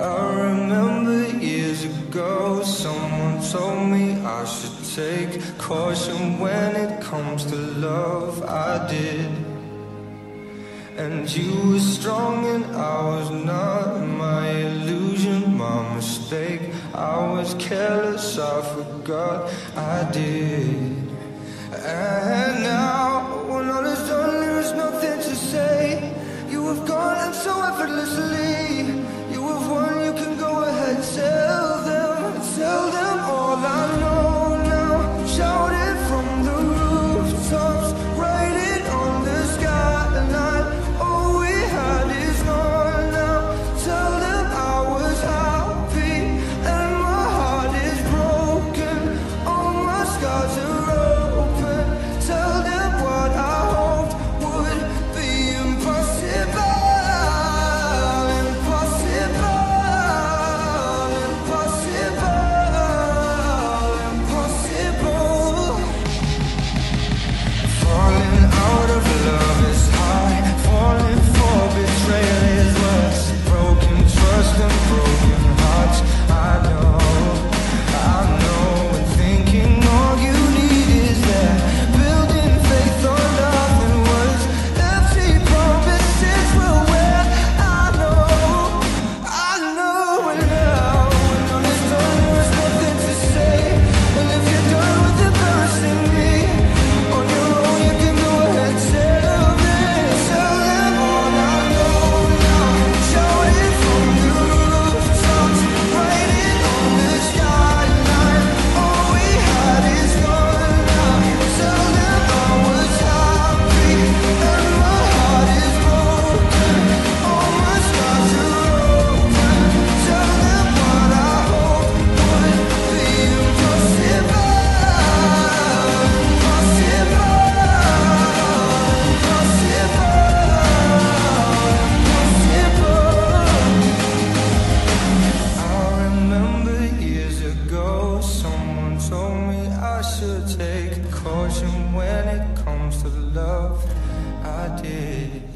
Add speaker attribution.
Speaker 1: I remember years ago, someone told me I should take caution when it comes to love. I did. And you were strong and I was not my illusion, my mistake. I was careless, I forgot I did. And I should take caution when it comes to love. I did.